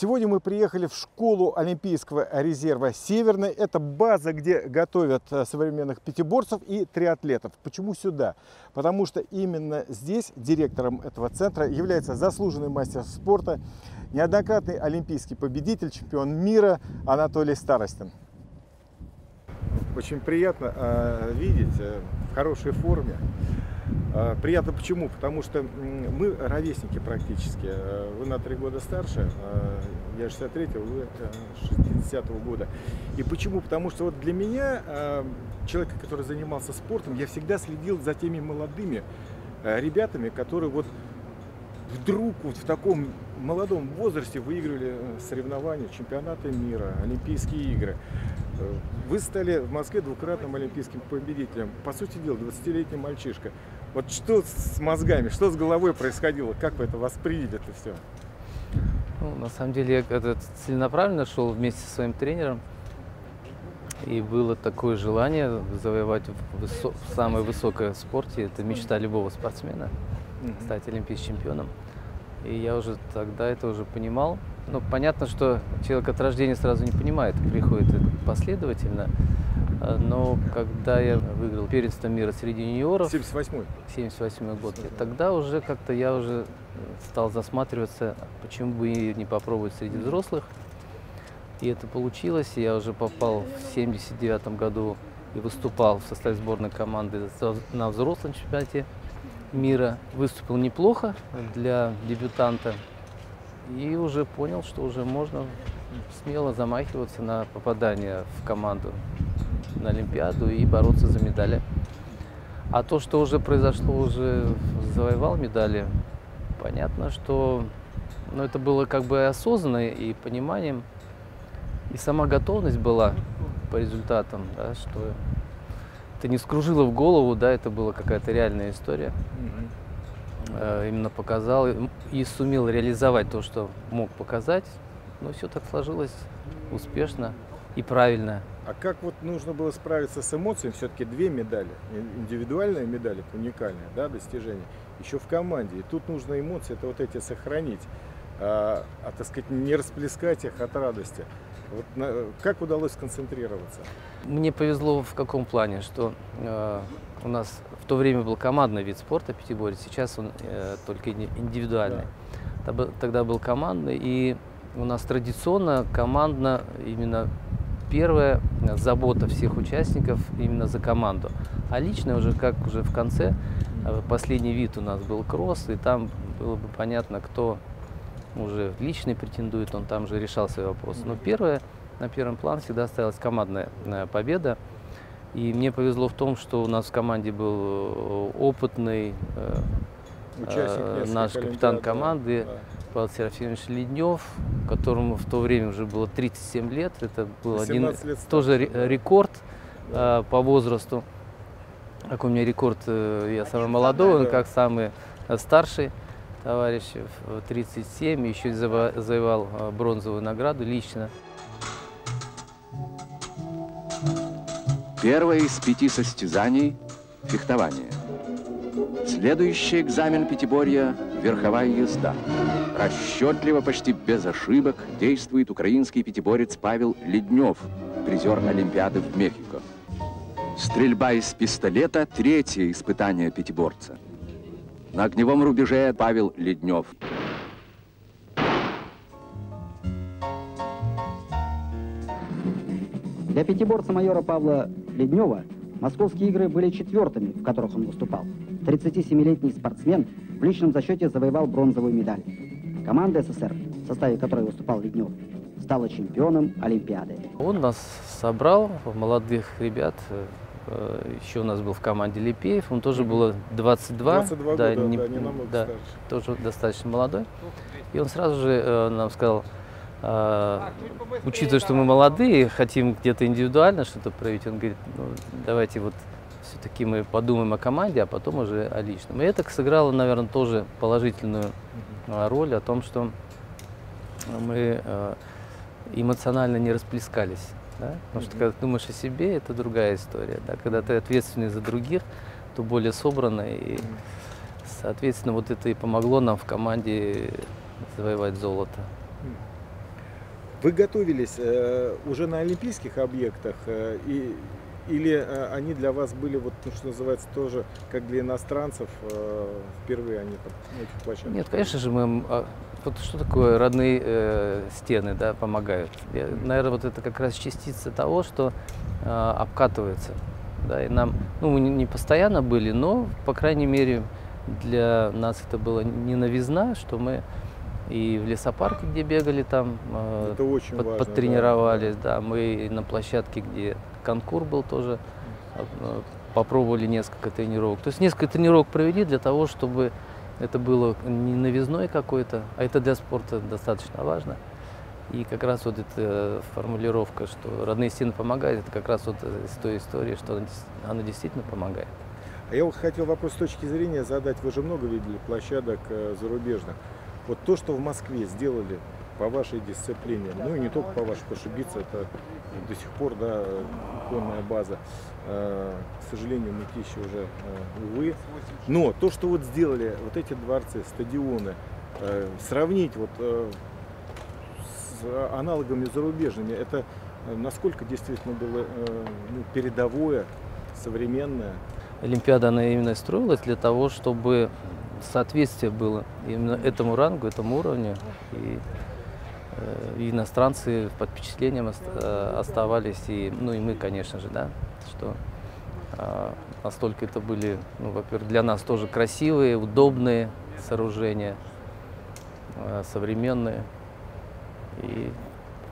Сегодня мы приехали в школу Олимпийского резерва «Северный». Это база, где готовят э, современных пятиборцев и триатлетов. Почему сюда? Потому что именно здесь директором этого центра является заслуженный мастер спорта, неоднократный олимпийский победитель, чемпион мира Анатолий Старостин. Очень приятно э, видеть э, в хорошей форме. Э, приятно почему? Потому что мы ровесники практически. Э, вы на три года старше, э, я 63-го, вы 60-го года. И почему? Потому что вот для меня, человека, который занимался спортом, я всегда следил за теми молодыми ребятами, которые вот вдруг вот в таком молодом возрасте выигрывали соревнования, чемпионаты мира, Олимпийские игры. Вы стали в Москве двукратным олимпийским победителем. По сути дела, 20-летний мальчишка. Вот что с мозгами, что с головой происходило? Как вы это восприняли это все? Ну, на самом деле я это целенаправленно шел вместе со своим тренером. И было такое желание завоевать высо- самое высокое в спорте. Это мечта любого спортсмена, mm-hmm. стать олимпийским чемпионом. И я уже тогда это уже понимал. Ну, понятно, что человек от рождения сразу не понимает, приходит последовательно. А, но когда я выиграл первенство мира среди юниоров... 78-й. 78 год. Тогда уже как-то я уже стал засматриваться, почему бы не попробовать среди взрослых. И это получилось. Я уже попал в 79 году и выступал в составе сборной команды на взрослом чемпионате мира. Выступил неплохо для дебютанта. И уже понял, что уже можно смело замахиваться на попадание в команду на Олимпиаду и бороться за медали. А то, что уже произошло, уже завоевал медали, понятно, что ну, это было как бы осознанно и пониманием, и сама готовность была по результатам, да, что это не скружило в голову, да, это была какая-то реальная история. Mm-hmm. Именно показал и сумел реализовать то, что мог показать. Но все так сложилось успешно и правильно. А как вот нужно было справиться с эмоциями? Все-таки две медали. Индивидуальная медаль, уникальная, да, достижение. Еще в команде. И тут нужно эмоции, это вот эти сохранить. А, а так сказать, не расплескать их от радости. Вот на, как удалось сконцентрироваться? Мне повезло в каком плане, что э, у нас в то время был командный вид спорта пятиборье, сейчас он э, только индивидуальный. Да. Тогда был командный, и у нас традиционно командно именно первая забота всех участников именно за команду. А личное уже как уже в конце, э, последний вид у нас был кросс, и там было бы понятно, кто уже личный претендует, он там же решал свои вопросы. Но первое, на первом плане всегда ставилась командная э, победа. И мне повезло в том, что у нас в команде был э, опытный Участник наш капитан команды. Да Павел Серафимович Леднев, которому в то время уже было 37 лет. Это был один лет тоже рекорд э, по возрасту. Какой у меня рекорд, э, я самый молодой, он как самый старший товарищ в 37, еще завоевал э, бронзовую награду лично. Первое из пяти состязаний – фехтование. Следующий экзамен пятиборья – верховая езда. Расчетливо, почти без ошибок, действует украинский пятиборец Павел Леднев, призер Олимпиады в Мехико. Стрельба из пистолета – третье испытание пятиборца. На огневом рубеже Павел Леднев. Для пятиборца майора Павла Леднева Московские игры были четвертыми, в которых он выступал. 37-летний спортсмен в личном зачете завоевал бронзовую медаль. Команда СССР, в составе которой выступал Леднев, стала чемпионом Олимпиады. Он нас собрал, молодых ребят. Э, Еще у нас был в команде Липеев, он тоже было 22. 22 да, года, не, да, не да, старше. Тоже достаточно молодой. И он сразу же э, нам сказал, а, учитывая, что мы молодые, хотим где-то индивидуально что-то проявить, он говорит, ну, давайте вот все-таки мы подумаем о команде, а потом уже о личном. И это сыграло, наверное, тоже положительную а, роль о том, что мы а, эмоционально не расплескались. Да? Потому что когда ты думаешь о себе, это другая история. Да? Когда ты ответственный за других, то более собрано. И, соответственно, вот это и помогло нам в команде завоевать золото. Вы готовились э, уже на олимпийских объектах э, и, или э, они для вас были, вот, ну, что называется, тоже, как для иностранцев, э, впервые они там на этих площадках? Нет, конечно же, мы... а, Вот что такое родные э, стены, да, помогают? наверное, вот это как раз частица того, что э, обкатывается. Да, и нам, ну, мы не- постоянно были, но, по крайней мере, для нас это было не новизна, что мы и в лесопарке, где бегали там, э, Это очень под- важно. да, подтренировались, да. Мы и на площадке, где конкур был тоже, э, попробовали несколько тренировок. То есть несколько тренировок провели для того, чтобы это было не новизной какой-то, а это для спорта достаточно важно. И как раз вот эта формулировка, что родные стены помогают, это как раз вот из той истории, что она, действительно помогает. А я хотел вопрос с точки зрения задать. Вы же много видели площадок э, зарубежных. Вот то, что в Москве сделали по вашей дисциплине, ну и не только по вашей, потому что биться это до сих пор, да, иконная база. Э, К сожалению, Мытищи уже, э, увы. Но то, что вот сделали вот эти дворцы, стадионы, э, сравнить вот с аналогами зарубежными, это насколько действительно было ну, передовое, современное? Олимпиада, она именно строилась для того, чтобы соответствие было именно этому рангу, этому уровню. И, и иностранцы под впечатлением э, оставались, и, ну и мы, конечно же, да, что а, настолько это были, ну, во-первых, для нас тоже красивые, удобные сооружения, а, современные. И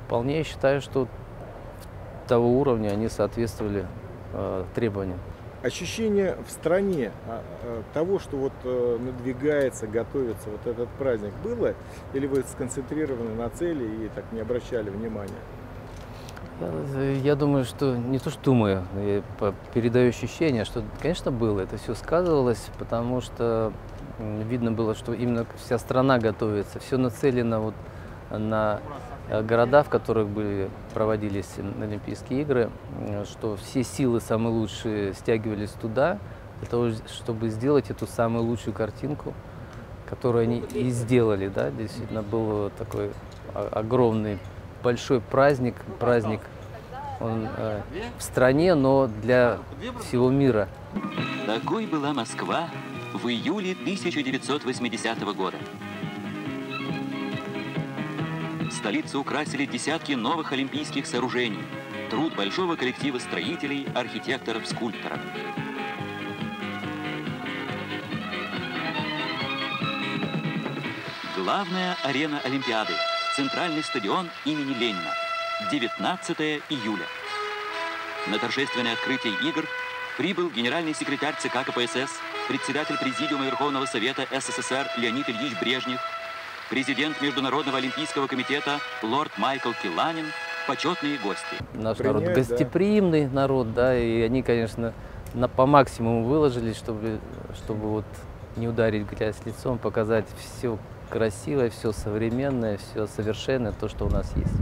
вполне я считаю, что того уровня они соответствовали а, требованиям. Ощущение в стране а, а, того, что вот э, надвигается, готовится вот этот праздник, было? Или вы сконцентрированы на цели и так не обращали внимания? Я, я думаю, что не то, что думаю, я передаю ощущение, что, конечно, было, это все сказывалось, потому что видно было, что именно вся страна готовится, все нацелено вот на э, города, в которых были, проводились Олимпийские игры, м, что все силы самые лучшие стягивались туда, для того, чтобы сделать эту самую лучшую картинку, которую они и сделали, да, действительно был такой огромный большой праздник, праздник он э, в стране, но для всего мира. Такой была Москва в июле 1980 года. Столицу украсили десятки новых олимпийских сооружений. Труд большого коллектива строителей, архитекторов, скульпторов. Главная арена Олимпиады. Центральный стадион имени Ленина. 19 июля. На торжественное открытие игр прибыл генеральный секретарь ЦК КПСС, председатель Президиума Верховного Совета СССР Леонид Ильич Брежнев, президент Международного Олимпийского комитета лорд Майкл Киланин, почетные гости. Наш Принять, народ да. гостеприимный народ, да, и они, конечно, на, по максимуму выложились, чтобы, чтобы вот не ударить грязь лицом, показать все красивое, все современное, все совершенное, то, что у нас есть.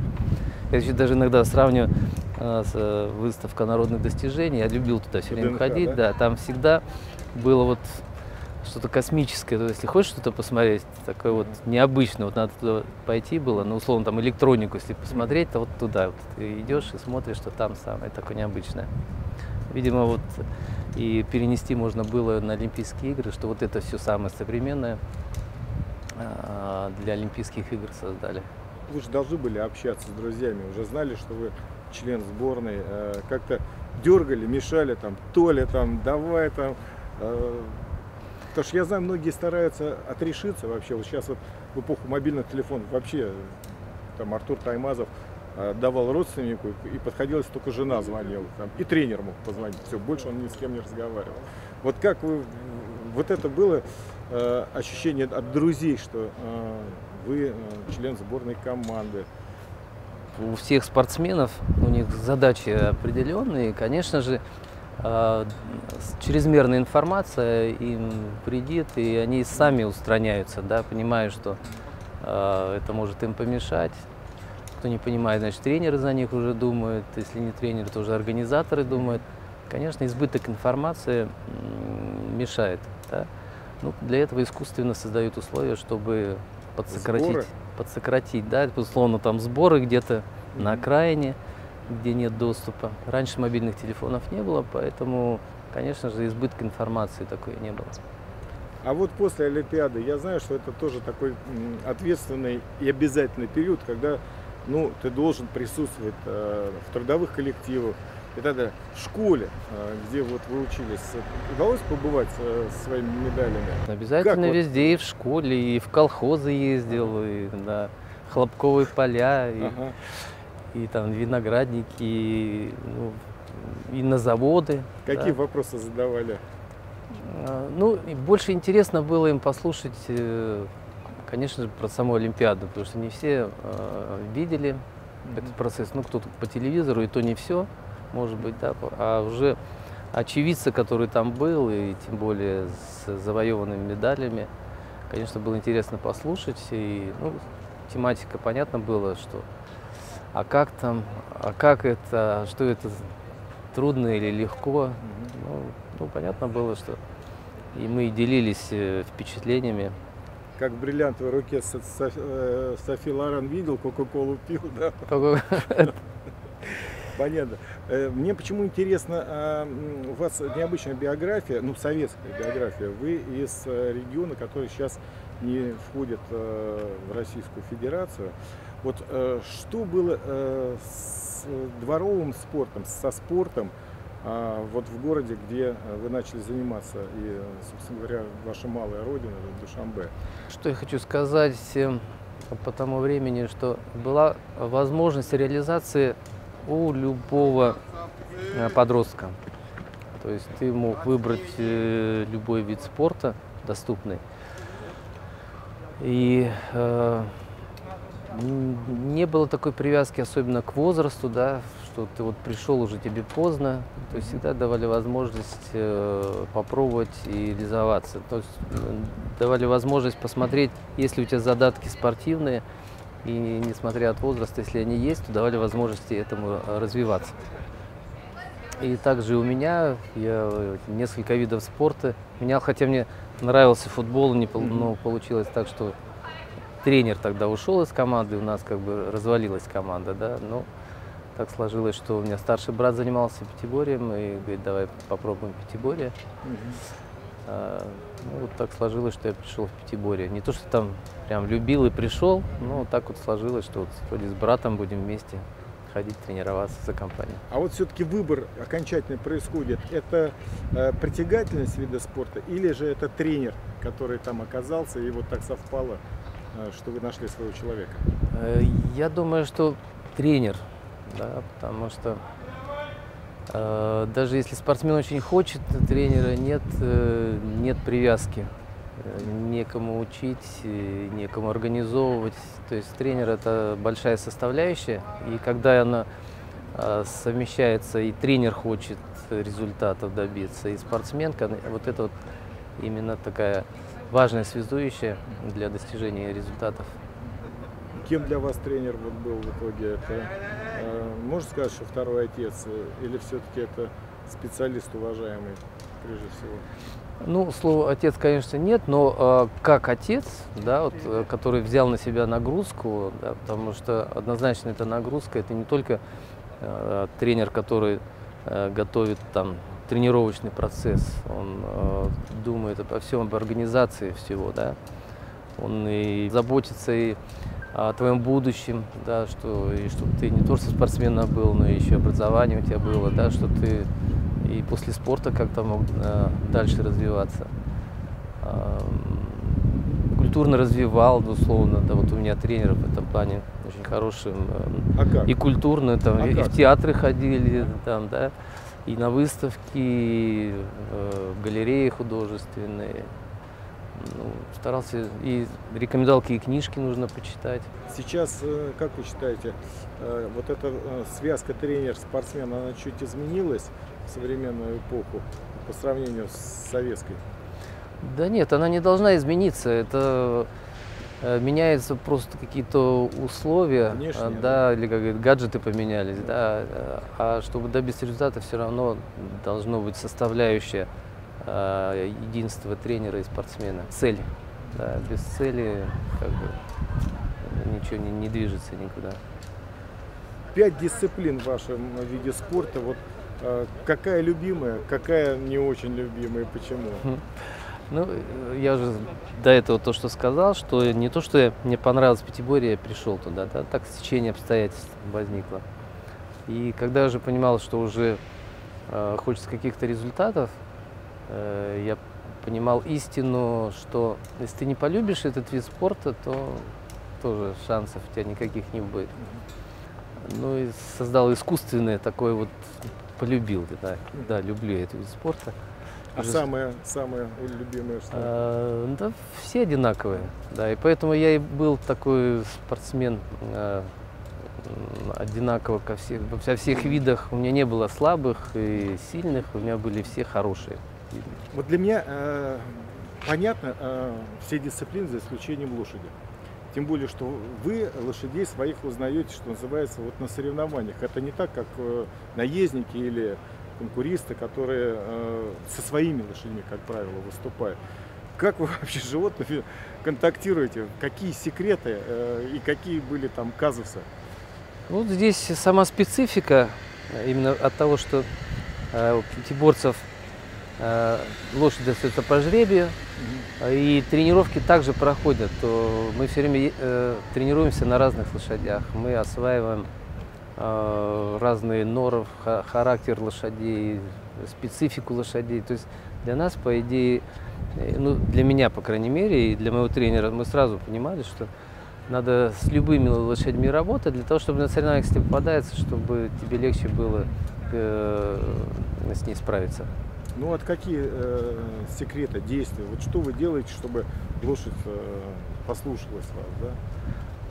Я еще даже иногда сравниваю э, с э, выставкой народных достижений. Я любил туда все время ВДНХ, ходить, да? да, там всегда было вот что-то космическое. То есть, если хочешь что-то посмотреть, такое вот необычное, вот надо туда пойти было, ну, условно, там электронику, если посмотреть, то вот туда вот ты идешь и смотришь, что там самое такое необычное. Видимо, вот и перенести можно было на Олимпийские игры, что вот это все самое современное а, для Олимпийских игр создали. Вы же должны были общаться с друзьями, уже знали, что вы член сборной, э, как-то дергали, мешали там, Толя там, давай там. Потому что я знаю, многие стараются отрешиться вообще. Вот сейчас вот в эпоху мобильных телефонов вообще там Артур Таймазов э, давал родственнику и подходилось только жена звонила, там, и тренер мог позвонить. Все, больше он ни с кем не разговаривал. Вот как вы, вот это было э, ощущение от друзей, что э, вы э, член сборной команды. у всех спортсменов, у них задачи определенные, конечно же, чрезмерная информация им вредит, и они сами устраняются, да, понимая, что э, это может им помешать. Кто не понимает, значит, тренеры за них уже думают, если не тренеры, то уже организаторы думают. Конечно, избыток информации мешает. Да? Ну, для этого искусственно создают условия, чтобы подсократить, Сборы? подсократить, да, условно там сборы где-то на Мгм. окраине, где нет доступа. Раньше мобильных телефонов не было, поэтому, конечно же, избытка информации такой не было. А вот после Олимпиады, я знаю, что это тоже такой ответственный и обязательный период, когда ну, ты должен присутствовать э, в трудовых коллективах и так далее. В школе, э, где вот вы учились, удалось побывать э, со своими медалями? Обязательно вот- везде, и в школе, и в колхозы ездил, и на хлопковые поля, и, Ага. И там виноградники, и, ну, и на заводы. Какие да. вопросы задавали? А, Ну, больше интересно было им послушать, э, конечно же, про саму Олимпиаду, потому что не все э, видели этот процесс. Ну, кто-то по телевизору, и то не все, может быть, да, а уже очевидцы, который там был, и тем более с завоеванными медалями, конечно, было интересно послушать. И, ну, тематика, понятно было, что а как там, а как это, что это трудно или легко. Ну, ну, понятно было, что и мы делились э, впечатлениями. Как в бриллиантовой руке э, Софи Лорен видел, Кока-Колу пил, да? Понятно. Э, Мне почему интересно, а, у вас необычная биография, ну, советская биография. Вы из региона, который сейчас не входит в Российскую Федерацию. Вот э, что было э, с дворовым спортом, со спортом а, вот в городе, где э, вы начали заниматься, и, э, собственно говоря, ваша малая родина, Душамбе? Что я хочу сказать э, по тому времени, что была возможность реализации у любого э, подростка. То есть ты мог выбрать э, любой вид спорта доступный. И э, не было такой привязки, особенно к возрасту, да, что ты вот пришел уже тебе поздно, то есть всегда давали возможность э, попробовать и реализоваться. То есть э, давали возможность посмотреть, есть ли у тебя задатки спортивные, и несмотря от возраста, если они есть, то давали возможности этому э, развиваться. И также у меня я несколько видов спорта менял, хотя мне нравился футбол, не но получилось так, что тренер тогда ушел из команды, у нас как бы развалилась команда, да, но так сложилось, что у меня старший брат занимался пятиборием и говорит, давай попробуем пятиборье. А, ну, вот так сложилось, что я пришел в пятиборье. Не то, что там прям любил и пришел, но так вот сложилось, что вот вроде с братом будем вместе ходить, тренироваться за компанию. А вот все-таки выбор окончательно происходит. Это э, притягательность вида спорта или же это тренер, который там оказался и вот так совпало, что вы нашли своего человека? Э, Я думаю, что тренер, да, потому что э, даже если спортсмен очень хочет, тренера нет, э, нет привязки, Э, некому учить, э, некому организовывать. То есть тренер это большая составляющая, и когда она э, совмещается, и тренер хочет результатов добиться, и спортсменка, вот это вот именно такая важная связующая для достижения результатов. Кем для вас тренер вот был в итоге? Это, э, можно сказать, что второй отец э, или все-таки это специалист уважаемый прежде всего? Ну, слово отец, конечно, нет, но э, как отец, да, вот, э, который взял на себя нагрузку, да, потому что однозначно это нагрузка, это не только э, тренер, который э, готовит там тренировочный процесс, он э, думает обо всем, об организации всего, да, он и заботится и о твоем будущем, да, что и чтобы ты не только спортсменом был, но и еще образование у тебя было, да, что ты и после спорта как-то мог э, дальше развиваться. Ам, Культурно развивал, безусловно, да, вот у меня тренер в этом плане очень хороший. м, А как? И культурно, там, А и, и как? в театры ходили, там, да, и на выставки, и э, в галереи художественные. Ну, старался и рекомендовал, какие книжки нужно почитать. Сейчас, э, как вы считаете, э, вот эта связка тренер-спортсмен, она чуть изменилась в современную эпоху по сравнению с советской? Да нет, она не должна измениться. Это меняются просто какие-то условия, Внешние, а, да? да, или как говорят, гаджеты поменялись, да. э, А чтобы добиться результата, все равно должно быть составляющая э, единства тренера и спортсмена, цель. Да, без цели как бы ничего не, не движется никуда. Пять дисциплин в вашем виде спорта. Вот э, какая любимая, какая не очень любимая и почему? Ну, э, я уже до этого то, что сказал, что не то, что я, мне понравилось Пятиборье, я пришел туда, да, так стечение обстоятельств возникло. И когда я уже понимал, что уже э, хочется каких-то результатов, э, я понимал истину, что если ты не полюбишь этот вид спорта, то тоже шансов у тебя никаких не будет. Ну и создал искусственное такое вот, полюбил, да, да, люблю этот вид спорта. А Уже- самое, самое любимое что? Э, Да, все одинаковые, да, и поэтому я и был такой спортсмен м, одинаково ко всех, во всех видах. У меня не было слабых и сильных, у меня были все хорошие. Вот для меня э, понятно э, все дисциплины за исключением лошади. Тем более, что вы лошадей своих узнаете, что называется, вот на соревнованиях. Это не так, как э, наездники или конкуристы, которые э, со своими лошадьми, как правило, выступают. Как вы вообще с животными контактируете? Какие секреты э, и какие были там казусы? Ну, Вот здесь сама специфика, именно от того, что э, у пятиборцев э, лошадь достается по жребию, а и тренировки также проходят. То мы все время э, тренируемся на разных лошадях. Мы осваиваем разные норов, ха- характер лошадей, специфику лошадей. То есть для нас, по идее, э, ну, для меня, по крайней мере, и для моего тренера, мы сразу понимали, что надо с любыми лошадьми работать для того, чтобы на соревнованиях, если попадается, чтобы тебе легче было э, с ней справиться. Ну вот какие э, секреты, действия? Вот что вы делаете, чтобы лошадь э, послушалась вас, да?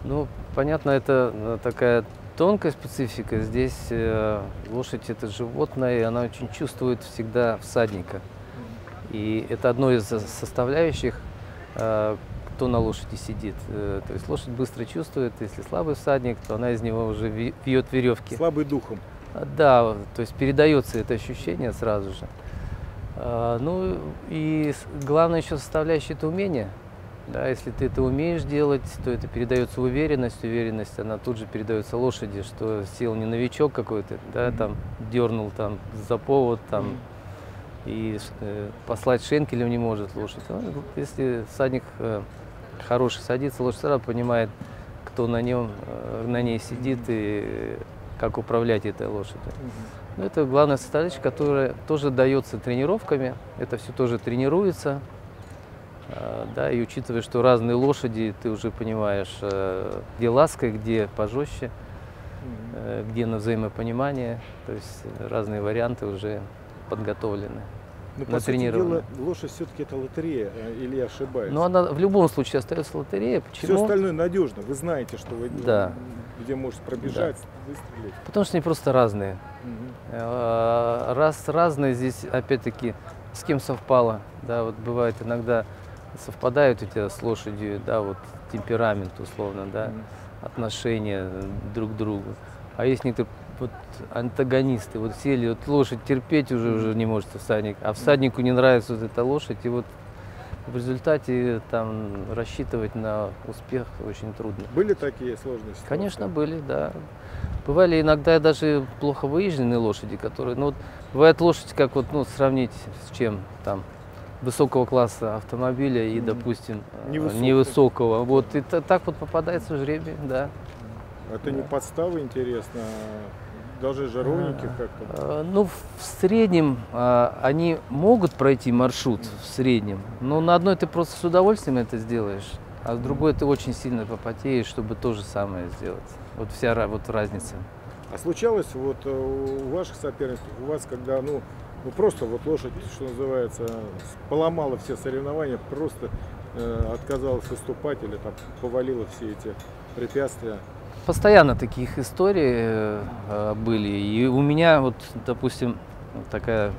Ну, понятно, это э, такая тонкая специфика. Здесь э, лошадь это животное, и она очень чувствует всегда всадника. И это одно из со- составляющих, э, кто на лошади сидит. Э, То есть лошадь быстро чувствует, если слабый всадник, то она из него уже вьет веревки. Слабый духом. А, Да, то есть передается это ощущение сразу же. А, Ну и главная еще составляющая это умение. Да, если ты это умеешь делать, то это передается уверенность, уверенность, она тут же передается лошади, что сел не новичок какой-то, да, Мгм. там дернул там за повод, там Мгм. и э, послать шенкелем не может лошадь. А Если всадник э, хороший садится, лошадь сразу понимает, кто на нем, э, на ней сидит и как управлять этой лошадью. Ну, это главная составляющая, которая тоже дается тренировками. Это все тоже тренируется. А, Да, и учитывая, что разные лошади, ты уже понимаешь, э, где ласка, где пожестче, э, где на взаимопонимание. То есть э, разные варианты уже подготовлены. Ну, по сути дела, лошадь все-таки это лотерея, э, или я ошибаюсь? Но она в любом случае остается лотерея. Все Почему? остальное надежно. Вы знаете, что вы Да. где можете пробежать, выстрелить. Потому что они просто разные. Э, Раз разные здесь, опять-таки, с кем совпало. Да, вот бывает иногда совпадают у тебя с лошадью, да, вот темперамент условно, да, отношения друг к другу. А есть некоторые вот антагонисты, вот сели, вот лошадь терпеть уже, уже не может всадник, а всаднику не нравится вот эта лошадь, и вот в результате там рассчитывать на успех очень трудно. Были такие сложности? Конечно, были, да. Бывали иногда даже плохо выезженные лошади, которые, ну, вот, бывает лошадь, как вот, ну, сравнить с чем, там, высокого класса автомобиля и, допустим, э, Невысокого. невысокого. Вот, и та- так вот попадается в жребий, да. Это не Да. подстава, интересно. а Даже жаровники как-то. Э, Ну, в среднем э, они могут пройти маршрут в среднем, но на одной ты просто с удовольствием это сделаешь, а с другой ты очень сильно попотеешь, чтобы то же самое сделать. Вот вся вот разница. А случалось вот э, у ваших соперников, у вас, когда, ну, ну просто вот лошадь, что называется, поломала все соревнования, просто э, отказалась выступать или там повалила все эти препятствия. Постоянно таких историй э, э, были. И у меня вот, допустим, такая,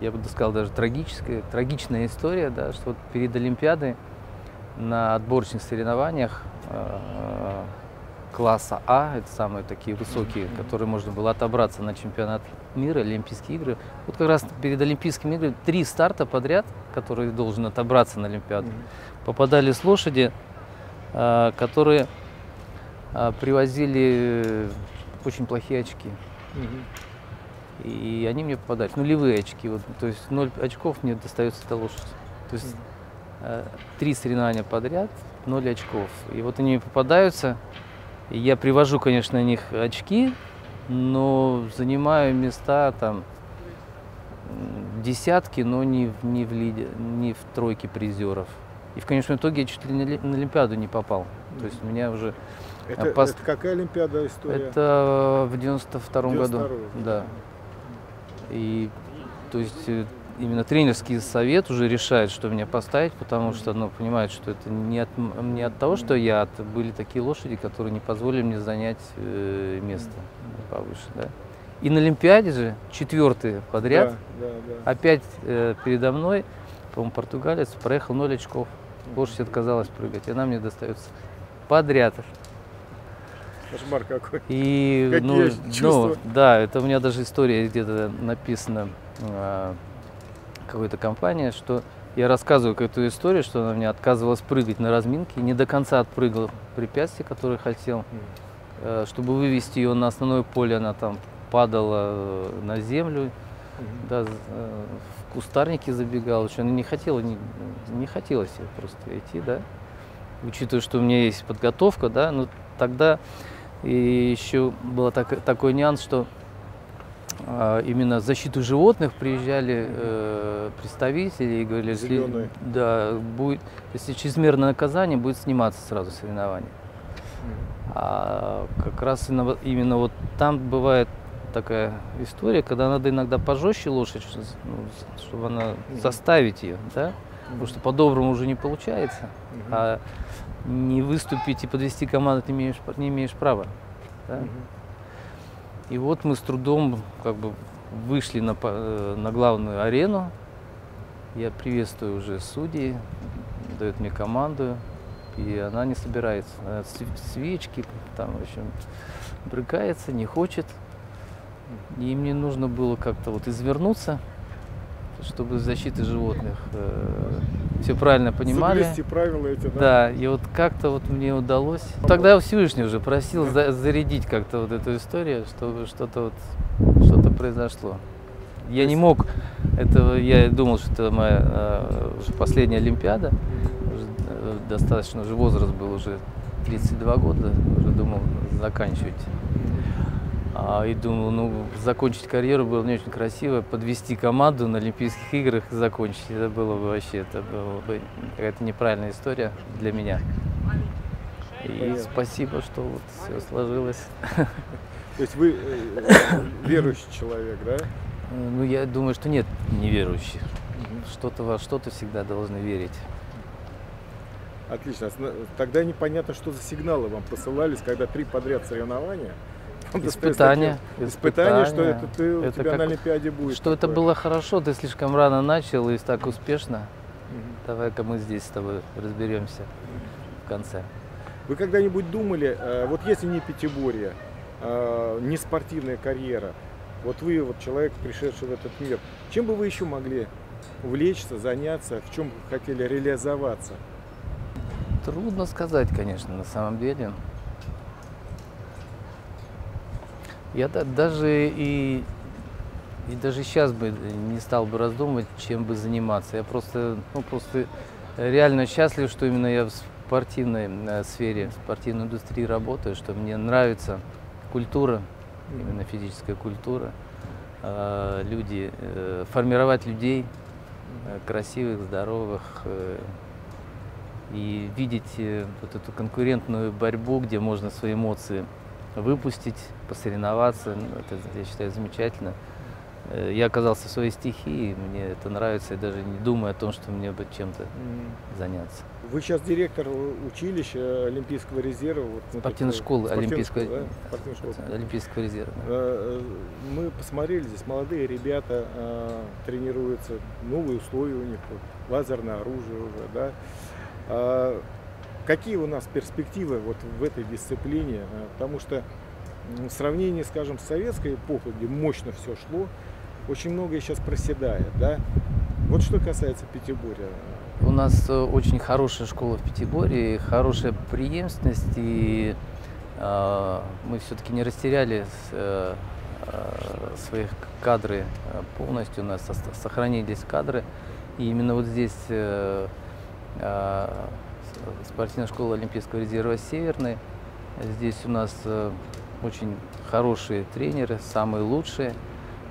я бы сказал, даже трагическая, трагичная история, да, что вот перед Олимпиадой на отборочных соревнованиях э, класса А, это самые такие высокие, которые можно было отобраться на чемпионат мира, Олимпийские игры. Вот как раз перед Олимпийскими играми три старта подряд, который должен отобраться на Олимпиаду, Мгм. попадались лошади, а, которые а, привозили очень плохие очки. И они мне попадались, нулевые очки. Вот, то есть 0 очков мне достается эта лошадь. То есть э, три соревнования подряд, 0 очков. И вот они попадаются. Я привожу, конечно, на них очки, но занимаю места там десятки, но не в, не в, лиде, не в тройке призеров. И в конечном итоге я чуть ли на Олимпиаду не попал. То есть у меня уже... Это, пос- это какая Олимпиада история? Это в 92 году. 92-й. Да. И то есть э, именно тренерский совет уже решает, что меня поставить, потому что, ну, понимает, что это не от, не от того, что я, а были такие лошади, которые не позволили мне занять э, место повыше, да. И на Олимпиаде же четвертый подряд, Да, да, да. опять э, передо мной, по-моему, португалец проехал 0 очков. Лошадь отказалась прыгать, и она мне достается подряд. Кошмар какой. И, Какие ну, чувства? ну, да, это у меня даже история где-то написана а, какой-то компания, что я рассказываю эту историю, что она мне отказывалась прыгать на разминке, не до конца отпрыгала препятствие, которое хотел. Э, Чтобы вывести ее на основное поле, она там падала э, на землю, да, э, в кустарники забегала, что она не хотела, не, не хотелось ей просто идти, да. Учитывая, что у меня есть подготовка, да, но тогда и еще был так, такой нюанс, что именно защиту животных приезжали э, представители и говорили, если, да, будет, если чрезмерное наказание, будет сниматься сразу соревнование. А как раз именно, вот- там бывает такая история, когда надо иногда пожестче лошадь, ну, чтобы она заставить ее, да, потому что по-доброму уже не получается, а не выступить и подвести команду ты не имеешь, не имеешь права. да. И вот мы с трудом как бы вышли на, э, на главную арену. Я приветствую уже судей, дает мне команду, и она не собирается. Она св- свечки, там, в общем, брыкается, не хочет. И мне нужно было как-то вот извернуться, чтобы защиты животных все правильно понимали. Соблюсти правила эти, да? Да, и вот как-то вот мне удалось. Тогда я Всевышний уже просил за- зарядить как-то вот эту историю, чтобы что-то вот что-то произошло. Я не мог этого, я думал, что это моя э, уже последняя Олимпиада. Уже, э, достаточно уже возраст был уже 32 года, уже думал заканчивать. А, и думал, ну, закончить карьеру было не очень красиво, подвести команду на Олимпийских играх и закончить. Это было бы вообще, это было бы какая-то неправильная история для меня. И спасибо, что вот все сложилось. То есть вы э, верующий человек, да? Э, Ну, я думаю, что нет неверующих. Что-то во что-то всегда должны верить. Отлично. Тогда непонятно, что за сигналы вам посылались, когда три подряд соревнования. Испытания. такие- Испытания, что это ты, у Это тебя как- на Олимпиаде будет. Что это такое. было хорошо, ты слишком рано начал и так успешно. Мгм. Давай-ка мы здесь с тобой разберемся в конце. Вы когда-нибудь думали, э, вот если не Пятиборье, э, не спортивная карьера, вот вы вот человек, пришедший в этот мир, чем бы вы еще могли увлечься, заняться, в чем хотели реализоваться? Трудно сказать, конечно, на самом деле. Я да- даже и, и даже сейчас бы не стал бы раздумывать, чем бы заниматься. Я просто, ну, просто реально счастлив, что именно я в спортивной э, сфере, в спортивной индустрии работаю, что мне нравится культура, именно физическая культура, э, люди, э, формировать людей э, красивых, здоровых, и видеть вот эту конкурентную борьбу, где можно свои эмоции выпустить, посоревноваться, ну, это, я считаю, замечательно. Э, Я оказался в своей стихии, мне это нравится, я даже не думаю о том, что мне бы чем-то заняться. Вы сейчас директор училища Олимпийского резерва. Вот мы Спортивной э, школы спортивной Олимпийского, школы, да? Спортивной школы. Олимпийского резерва. да. Э, э, Мы посмотрели, здесь молодые ребята э, тренируются, новые условия у них, вот, лазерное оружие уже, да. А Какие у нас перспективы вот в этой дисциплине? Э, Потому что в сравнении, скажем, с советской эпохой, где мощно все шло, очень многое сейчас проседает, да. Вот что касается Пятиборья. У нас э, очень хорошая школа в Пятиборе, хорошая преемственность, и э, мы все-таки не растеряли э, э, своих кадры э, полностью, у нас сохранились кадры. И именно вот здесь э, э, спортивная школа Олимпийского резерва «Северный». Здесь у нас очень хорошие тренеры, самые лучшие,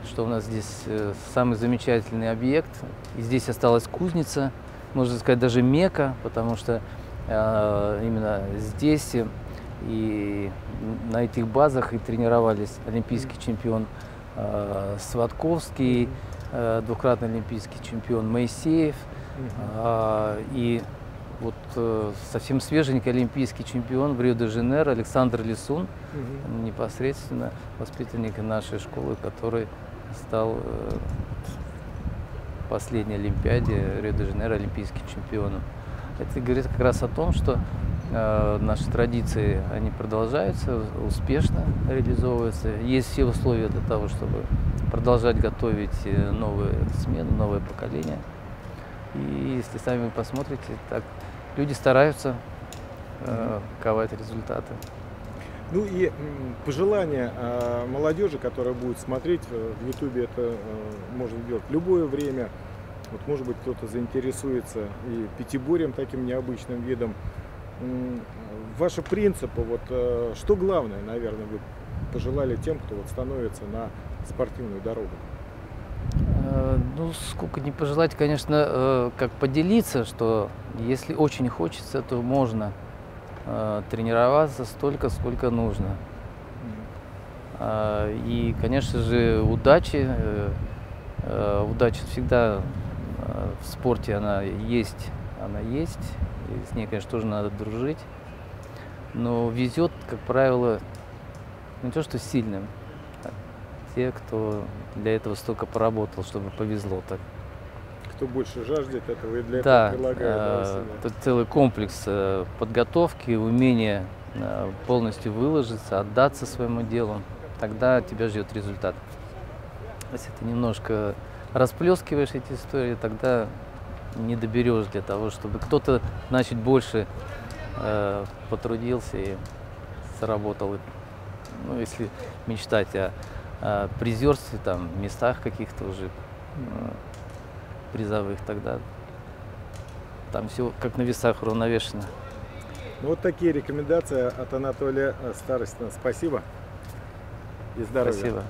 что у нас здесь э, самый замечательный объект. И здесь осталась кузница, можно сказать, даже мека, потому что э, именно здесь и- и на этих базах и тренировались олимпийский чемпион э, Сватковский, э, двукратный олимпийский чемпион Моисеев, а, и вот э, совсем свеженький олимпийский чемпион в Рио-де-Жанейро Александр Лисун, Мгм. непосредственно воспитанник нашей школы, который стал э, в последней Олимпиаде Рио-де-Жанейро олимпийским чемпионом. Это говорит как раз о том, что э, наши традиции, они продолжаются, успешно реализовываются. Есть все условия для того, чтобы продолжать готовить э, новые смены, новое поколение. И если сами посмотрите, так люди стараются э, ковать результаты. Ну и м, пожелания а, молодежи, которая будет смотреть э, в Ютубе, это э, можно делать в любое время. Вот, может быть, кто-то заинтересуется и пятиборьем, таким необычным видом. Ваши принципы, вот э, что главное, наверное, вы пожелали тем, кто вот становится на спортивную дорогу? Э, Ну, сколько не пожелать, конечно, э, как поделиться, что если очень хочется, то можно э, тренироваться столько, сколько нужно. И, конечно же, удачи. Удача всегда в спорте она есть, она есть. С ней, конечно, тоже надо дружить. Но везет, как правило, не то что сильным, те, кто для этого столько поработал, чтобы повезло так. Кто больше жаждет этого и для Да, этого прилагает да, это целый комплекс э, подготовки, умения э, полностью выложиться, отдаться своему делу. Тогда тебя ждет результат. Если ты немножко расплескиваешь эти истории, тогда не доберешь для того, чтобы кто-то, значит, больше э, потрудился и заработал. Ну, если мечтать о, о призерстве, там, местах каких-то уже э, призовых, тогда там все как на весах уравновешено. Ну, вот такие рекомендации от Анатолия э, Старостина. Спасибо и здоровья. Спасибо.